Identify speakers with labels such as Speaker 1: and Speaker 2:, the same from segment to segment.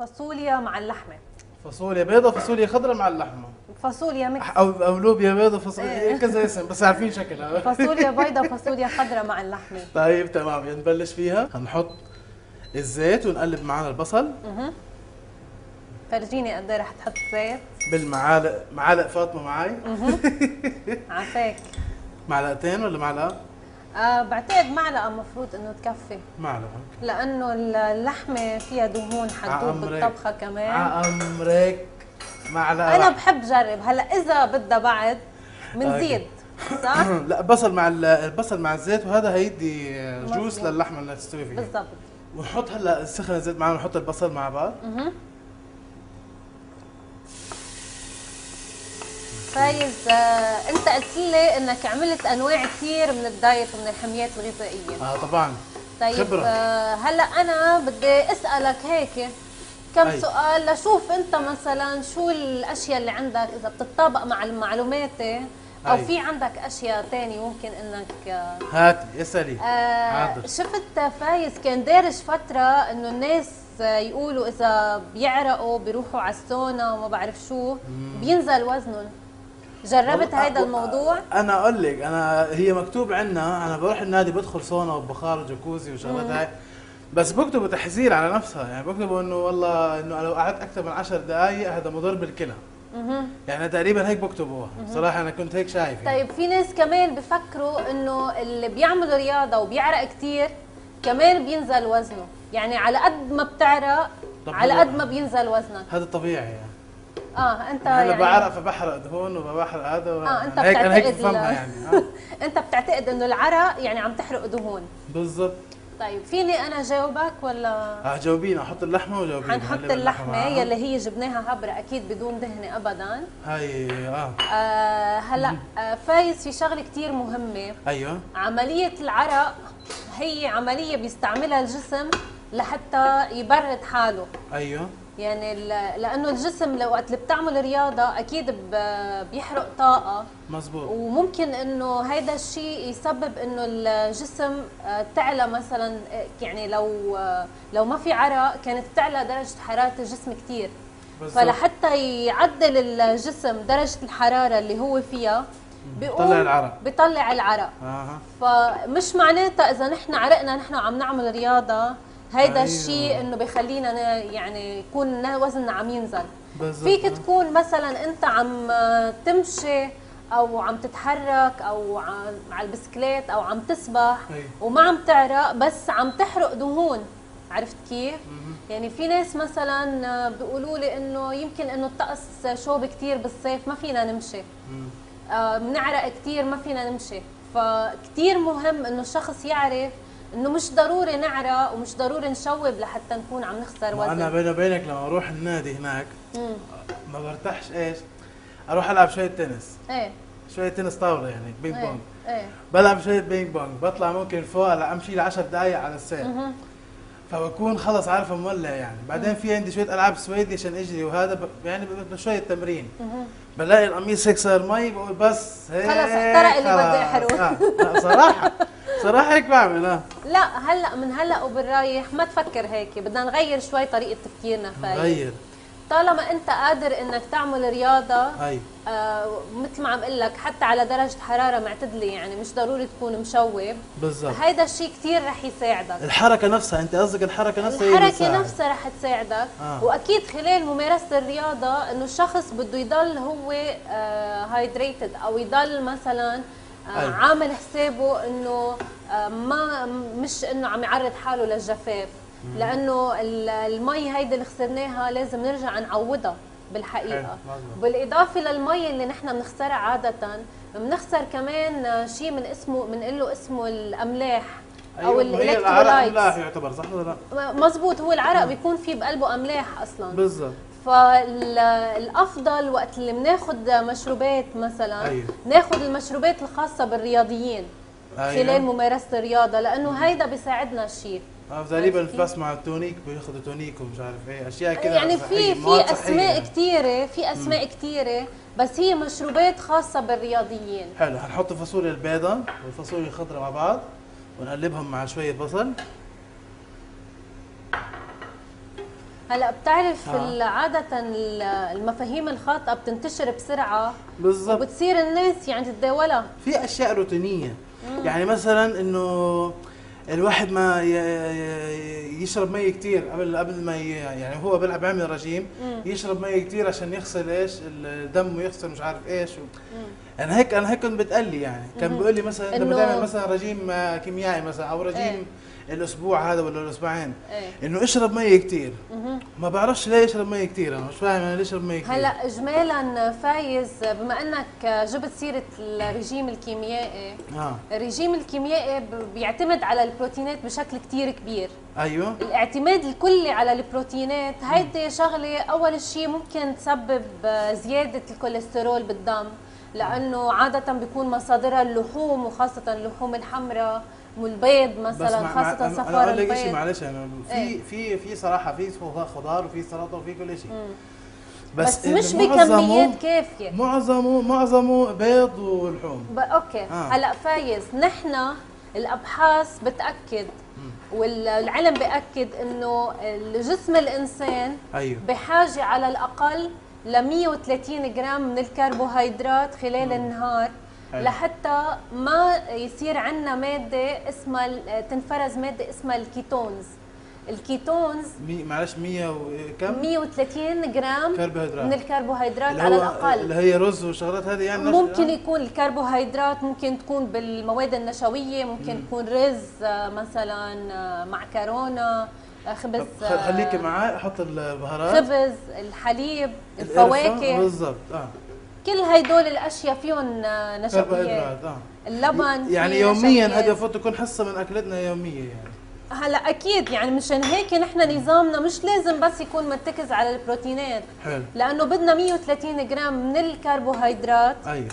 Speaker 1: فاصوليا مع اللحمة.
Speaker 2: فاصوليا بيضة فاصوليا خضراء مع اللحمة.
Speaker 1: فاصوليا ميكس.
Speaker 2: أو أو لوبيا بيضة فاصوليا
Speaker 1: إيه.
Speaker 2: كذا اسم بس عارفين شكلها.
Speaker 1: فاصوليا بيضاء وفاصوليا خضراء مع اللحمة.
Speaker 2: طيب تمام. يلا نبلش فيها. هنحط الزيت ونقلب معنا البصل.
Speaker 1: أها فرجيني قد إيه رح تحط زيت؟
Speaker 2: بالمعالق معالق فاطمة معي
Speaker 1: عافاك.
Speaker 2: معلقتين ولا معلقة؟
Speaker 1: آه بعتقد معلقه مفروض إنه تكفي.
Speaker 2: معلقة
Speaker 1: لأنه اللحمة فيها دهون
Speaker 2: عمرك.
Speaker 1: بالطبخة كمان.
Speaker 2: عمرك. معلقة أنا.
Speaker 1: بحب جرب. هلأ إذا بدها بعد بنزيد صح؟
Speaker 2: لا بصل مع ال- البصل مع الزيت وهذا هيدي جوس. للحمة اللي تستوي فيها.
Speaker 1: بالضبط.
Speaker 2: ونحط هلأ سخن الزيت معنا ونحط البصل مع بعض.
Speaker 1: فايز آه انت قلت لي انك عملت انواع كثير من الدايت ومن الحميات الغذائية
Speaker 2: آه طبعا
Speaker 1: طيب
Speaker 2: خبرة.
Speaker 1: آه هلأ أنا بدي أسألك هيك كم
Speaker 2: أي.
Speaker 1: سؤال لشوف أنت مثلا شو الأشياء اللي عندك إذا بتطابق مع المعلوماتي أو
Speaker 2: أي.
Speaker 1: في عندك أشياء تانية ممكن إنك آه
Speaker 2: هاتي اسألي
Speaker 1: آه. شفت فايز كان دارج فترة إنه الناس يقولوا إذا بيعرقوا بيروحوا على السونا وما بعرف شو بينزل وزنهم جربت هذا الموضوع؟
Speaker 2: أنا أقول لك أنا هي مكتوب عندنا أنا بروح النادي بدخل سونا وبخار وجاكوزي وشغلات هاي بس بكتبوا تحذير على نفسها يعني بكتبوا إنه والله إنه لو قعدت أكثر من 10 دقائق هذا مضر بالكلى. يعني تقريبا هيك بكتبوها صراحة أنا كنت هيك شايف يعني.
Speaker 1: طيب في ناس كمان بفكروا إنه اللي بيعملوا رياضة وبيعرق كتير كمان بينزل وزنه. يعني على قد ما بتعرق على قد ما بينزل وزنك.
Speaker 2: هذا طبيعي يعني.
Speaker 1: آه أنت
Speaker 2: هلا
Speaker 1: يعني
Speaker 2: بعرق فبحرق دهون وبحرق هذا
Speaker 1: آه
Speaker 2: أنت هيك أنا هيك
Speaker 1: بتعتقد
Speaker 2: بفهمها يعني آه.
Speaker 1: أنت بتعتقد إنه العرق يعني عم تحرق دهون.
Speaker 2: بالضبط.
Speaker 1: طيب فيني أنا جاوبك ولا؟
Speaker 2: آه جاوبينا أحط اللحمة وجاوبينا
Speaker 1: حنحط
Speaker 2: اللحمة.
Speaker 1: يلي هي جبناها هبرة أكيد بدون دهنة ابدا.
Speaker 2: هاي آه.
Speaker 1: آه هلا آه فايز في شغلة كتير مهمة.
Speaker 2: أيوه.
Speaker 1: عملية العرق هي عملية بيستعملها الجسم لحتى يبرد حاله.
Speaker 2: أيوه.
Speaker 1: يعني لأنه الجسم لو وقت اللي بتعمل رياضة أكيد بيحرق طاقة.
Speaker 2: مزبوط
Speaker 1: وممكن إنه هيدا الشيء يسبب إنه الجسم آه، تعلى مثلا آه، يعني لو آه، لو ما في عرق كانت تعلى درجة حرارة الجسم كثير. فلحتى يعدل الجسم درجة الحرارة اللي هو فيها
Speaker 2: بيطلع العرق.
Speaker 1: بيطلع العرق.
Speaker 2: أها.
Speaker 1: فمش معناتها إذا نحن عرقنا نحن عم نعمل رياضة هيدا
Speaker 2: أيوة.
Speaker 1: الشيء إنه بخلينا يعني يكون وزننا عم ينزل
Speaker 2: بالضبط
Speaker 1: فيك تكون مثلا أنت عم تمشي أو عم تتحرك أو عم- على البسكليت أو عم تسبح
Speaker 2: أي.
Speaker 1: وما عم تعرق بس عم تحرق دهون عرفت كيف؟ يعني في ناس مثلا بيقولوا لي إنه يمكن إنه الطقس شوب كثير بالصيف ما فينا نمشي. آه، بنعرق كثير ما فينا نمشي فكتير مهم إنه الشخص يعرف إنه مش ضروري نعرق ومش ضروري نشوب لحتى نكون عم نخسر
Speaker 2: ما أنا
Speaker 1: وزن
Speaker 2: بيني وبينك لما أروح النادي هناك
Speaker 1: مم.
Speaker 2: ما برتاحش إيش أروح ألعب شوية تنس
Speaker 1: إيه
Speaker 2: شوية تنس طاولة يعني ping
Speaker 1: إيه
Speaker 2: pong
Speaker 1: إيه
Speaker 2: بلعب شوية ping pong بطلع ممكن فوق أمشي ل 10 دقائق على السير. فبكون خلص عارفه مولع يعني بعدين في عندي شوية ألعاب سويدي عشان أجري وهذا ب... يعني شوية تمرين. بلاقي القميص هيك صار مي بقول بس هيك
Speaker 1: خلص احترق اللي. بدي احرقه.
Speaker 2: آه. صراحة صراحة هيك بعمل آه.
Speaker 1: لا هلأ من هلأ وبالرايح ما تفكر هيك بدنا نغير شوي طريقة تفكيرنا فايز.
Speaker 2: غير
Speaker 1: طالما أنت قادر إنك تعمل رياضة
Speaker 2: هاي.
Speaker 1: آه مثل ما عم أقول لك حتى على درجة حرارة معتدلة يعني مش ضروري تكون مشوب
Speaker 2: بالضبط.
Speaker 1: هيدا الشيء كثير رح يساعدك.
Speaker 2: الحركة نفسها أنت قصدك الحركة نفسها الحركة.
Speaker 1: نفسها رح تساعدك.
Speaker 2: آه.
Speaker 1: وأكيد خلال ممارسة الرياضة إنه الشخص بده يضل هو هايدريتد أو يضل مثلا آه
Speaker 2: أيوة.
Speaker 1: عامل حسابه إنه آه ما مش إنه عم يعرض حاله للجفاف. لأنه ال- المي هيدي اللي خسرناها لازم نرجع نعوضها
Speaker 2: بالحقيقة.
Speaker 1: بالإضافة للمي اللي نحن بنخسرها عادة بنخسر كمان آه، شيء من اسمه بنقول له اسمه الأملاح أو
Speaker 2: أيوة، ما هي العرق املاح يعتبر صح ولا لا؟
Speaker 1: مزبوط هو العرق بيكون فيه بقلبه أملاح أصلا.
Speaker 2: بالضبط
Speaker 1: فالأفضل وقت اللي بناخذ مشروبات مثلا
Speaker 2: أيوة.
Speaker 1: ناخذ المشروبات الخاصة بالرياضيين خلال ممارسة الرياضة لأنه هيدا بيساعدنا الشيء
Speaker 2: آه تقريبا
Speaker 1: كيف؟
Speaker 2: بسمع ال tonic بياخذوا tonic ومش عارف إيه أشياء كده
Speaker 1: يعني في في
Speaker 2: أسماء.
Speaker 1: كثيره في أسماء كثيره بس هي مشروبات خاصة بالرياضيين
Speaker 2: حلو هنحط الفاصوليا البيضاء والفاصوليا الخضراء مع بعض ونقلبهم مع شوية بصل
Speaker 1: هلا بتعرف
Speaker 2: آه.
Speaker 1: عادة ال- المفاهيم الخاطئة بتنتشر بسرعة
Speaker 2: بالضبط.
Speaker 1: وبتصير الناس يعني تتداولها.
Speaker 2: في أشياء روتينية. يعني مثلا إنه الواحد ما يشرب مي كثير قبل قبل ما يعني هو بيلعب بيعمل رجيم. يشرب مي كثير عشان يغسل إيش؟ الدم ويغسل مش عارف إيش و... أنا هيك أنا هيك كنت بتقلي يعني. كان بيقول لي مثلا لما
Speaker 1: إنه-
Speaker 2: تعمل مثلا رجيم كيميائي مثلا أو رجيم
Speaker 1: إيه.
Speaker 2: الأسبوع هذا ولا الأسبوعين؟
Speaker 1: إيه.
Speaker 2: إنه اشرب مي كثير ما بعرفش ليه يشرب مي كثير أنا مش فاهم أنا ليش اشرب مي كثير
Speaker 1: هلا اجمالا فايز بما إنك جبت سيرة الرجيم الكيميائي
Speaker 2: آه.
Speaker 1: الرجيم الكيميائي بيعتمد على البروتينات بشكل كتير كبير.
Speaker 2: أيوه.
Speaker 1: الاعتماد الكلي على البروتينات هيدي شغلة أول شيء ممكن تسبب زيادة الكوليسترول بالدم لأنه عادة بيكون مصادرها اللحوم وخاصة اللحوم الحمراء. والبيض مثلا
Speaker 2: خاصة أنا
Speaker 1: صفار
Speaker 2: أقول لك شيء
Speaker 1: البيض
Speaker 2: معلش أنا في
Speaker 1: إيه.
Speaker 2: في في صراحة في خضار وفي سلطة وفي كل شيء
Speaker 1: بس,
Speaker 2: إن
Speaker 1: مش بكميات كافية.
Speaker 2: معظمه معظمه بيض ولحوم
Speaker 1: okay.
Speaker 2: آه.
Speaker 1: هلا فايز نحن الأبحاث بتأكد والعلم بأكد إنه الجسم الإنسان
Speaker 2: أيوه.
Speaker 1: بحاجة على الأقل ل 130 جرام من الكربوهيدرات خلال النهار.
Speaker 2: حلو.
Speaker 1: لحتى ما يصير عندنا مادة اسمها تنفرز مادة اسمها الketones. ال ketones
Speaker 2: مي معلش 100 وكم
Speaker 1: 130 جرام
Speaker 2: كربوهيدرات.
Speaker 1: من الكربوهيدرات على الأقل.
Speaker 2: اللي هي رز وشغلات هذه يعني؟ نفس-
Speaker 1: ممكن
Speaker 2: آه.
Speaker 1: يكون الكربوهيدرات ممكن تكون بالمواد النشوية ممكن تكون رز آه، مثلا آه، معكرونة آه، خبز
Speaker 2: خليكي معي أحط البهارات.
Speaker 1: خبز الحليب الفواكه.
Speaker 2: بالضبط آه.
Speaker 1: كل هدول الأشياء فيهم آه، نشويات
Speaker 2: آه.
Speaker 1: اللبن
Speaker 2: يعني يوميا
Speaker 1: نشويات.
Speaker 2: هذه المفروض تكون حصة من أكلتنا يوميه يعني.
Speaker 1: هلا أكيد يعني مشان هيك نحن نظامنا مش لازم بس يكون مرتكز على البروتينات.
Speaker 2: حلو.
Speaker 1: لأنه بدنا 130 جرام من الكربوهيدرات
Speaker 2: أيوه.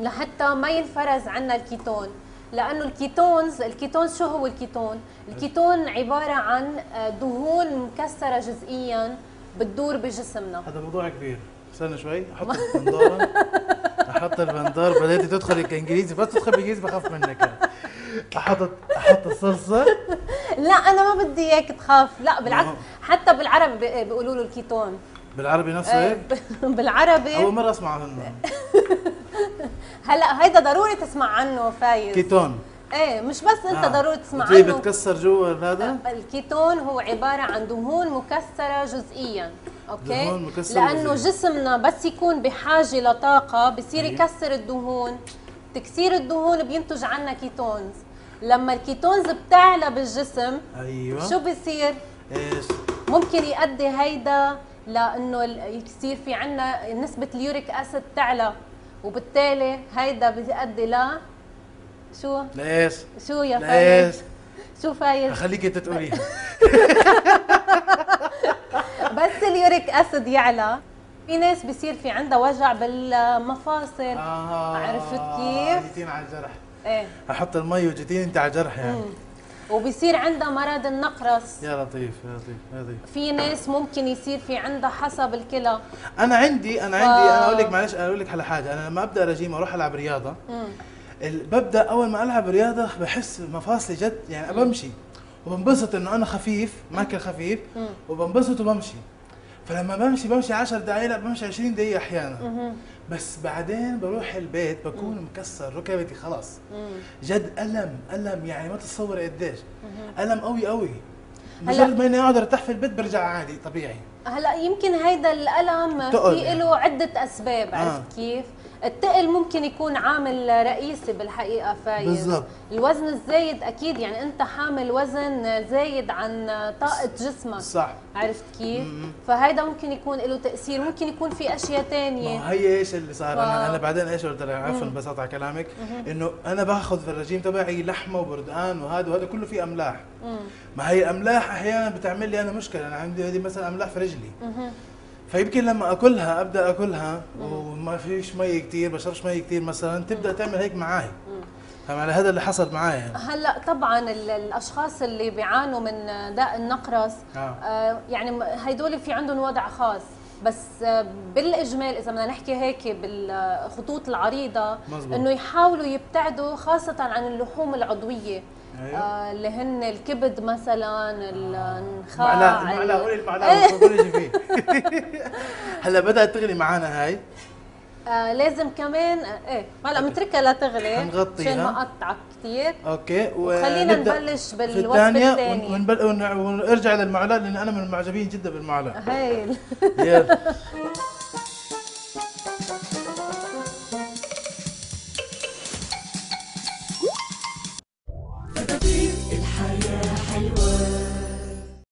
Speaker 1: لحتى ما ينفرز عنا الكيتون. لأنه ال ketones ال ketones شو هو الكيتون؟ الكيتون عبارة عن آه، دهون مكسرة جزئيا بتدور بجسمنا.
Speaker 2: هذا موضوع كبير. استنى شوي. أحط البندوره أحط البندوره بديت تدخل انجليزي بس تدخل بالانجليزي بخاف منك أحط أحط الصلصة.
Speaker 1: لا أنا ما بدي إياك تخاف. لا بالعكس. حتى بالعربي بي- بيقولوا له الكيتون.
Speaker 2: بالعربي نفسه
Speaker 1: آه،
Speaker 2: هيك
Speaker 1: بالعربي.
Speaker 2: أول مرة أسمع عنه.
Speaker 1: هلا هيدا ضروري تسمع عنه فايز.
Speaker 2: كيتون.
Speaker 1: إيه مش بس أنت
Speaker 2: آه.
Speaker 1: ضروري تسمع عنه.
Speaker 2: بتكسر جوا هذا؟
Speaker 1: الكيتون هو عبارة عن دهون مكسرة جزئيا.
Speaker 2: أوكي؟ مكسرة لأنه.
Speaker 1: جسمنا بس يكون بحاجة لطاقة بصير. يكسر الدهون. تكسير الدهون بينتج عنا ketones لما ال ketones بتعلى بالجسم
Speaker 2: أيوه.
Speaker 1: شو بيصير
Speaker 2: إيش؟
Speaker 1: ممكن يؤدي هيدا لأنه يصير في عنا نسبة ال uric acid تعلى. وبالتالي هيدا بيؤدي ل شو؟
Speaker 2: ليش
Speaker 1: شو يا فايز شو فايز؟
Speaker 2: اخليك انت تقوليها
Speaker 1: بس ال uric acid يعلى. في ناس بيصير في عندها وجع بالمفاصل.
Speaker 2: آه
Speaker 1: عرفت كيف؟
Speaker 2: جيتي على الجرح.
Speaker 1: إيه.
Speaker 2: أحط المي وجيتي أنت على الجرح يعني.
Speaker 1: وبيصير عندها مرض النقرس.
Speaker 2: يا لطيف يا لطيف يا لطيف.
Speaker 1: في ناس ممكن يصير في عندها حصى بالكلى
Speaker 2: أنا عندي أنا عندي
Speaker 1: آه.
Speaker 2: أنا أقول لك معلش أنا أقول لك على حاجة. أنا لما أبدأ رجيم أروح ألعب رياضة. ال- ببدأ أول ما ألعب رياضة بحس مفاصلي جد يعني بمشي. وبنبسط إنه أنا خفيف ماكل خفيف. وبنبسط وبمشي. فلما بمشي بمشي 10 دقائق لا بمشي 20 دقيقة أحيانا. بس بعدين بروح البيت بكون مكسر ركبتي خلاص. جد ألم ألم يعني ما تتصور قديش. ألم قوي قوي. مجرد ما إني اقعد أرتاح في البيت برجع عادي طبيعي.
Speaker 1: هلا يمكن هيدا
Speaker 2: الألم
Speaker 1: في
Speaker 2: يعني.
Speaker 1: له عدة أسباب
Speaker 2: آه.
Speaker 1: عرفت كيف؟ التقل ممكن يكون عامل رئيسي بالحقيقة فايز.
Speaker 2: بالضبط.
Speaker 1: الوزن الزايد أكيد يعني أنت حامل وزن زايد عن طاقة جسمك.
Speaker 2: صح.
Speaker 1: عرفت كيف؟ فهيدا ممكن يكون له تأثير، ممكن يكون في أشياء
Speaker 2: ما
Speaker 1: تانية
Speaker 2: هي إيش اللي صار؟ أنا
Speaker 1: واو.
Speaker 2: أنا بعدين إيش قلت لك؟ عفوا بس أقطع كلامك. إنه أنا باخذ في الرجيم تبعي لحمة وبردقان وهذا وهذا كله فيه أملاح.
Speaker 1: مم.
Speaker 2: ما هي الاملاح أحيانا بتعمل لي أنا مشكلة. أنا عندي هذه مثلا أملاح في رجلي. فيمكن لما أكلها أبدأ أكلها وما فيش مي كثير بشربش مي كثير مثلا تبدأ تعمل هيك معي فاهم على هذا اللي حصل معي يعني.
Speaker 1: هلأ طبعا ال- الأشخاص اللي بيعانوا من داء النقرس
Speaker 2: آه.
Speaker 1: آه يعني هيدول في عندهم وضع خاص بس آه بالإجمال إذا بدنا نحكي هيك بالخطوط العريضة
Speaker 2: مزبوط.
Speaker 1: إنه يحاولوا يبتعدوا خاصة عن اللحوم العضوية
Speaker 2: أيوه.
Speaker 1: آه اللي هن الكبد مثلا النخاع
Speaker 2: معلقه المعلقه قولي المعلقه
Speaker 1: إيه.
Speaker 2: قولي فيه. هلا بدات تغلي معنا هاي.
Speaker 1: آه لازم كمان آه إيه هلا بنتركها لتغلي
Speaker 2: حنغطيها.
Speaker 1: عشان ما أقطعك كثير
Speaker 2: أوكي
Speaker 1: وخلينا نبلش بالوصفه
Speaker 2: الثانية ونبل... ون... ونرجع للمعلقة لأن أنا من المعجبين جدا بالمعلقة
Speaker 1: هايل.
Speaker 2: يلا.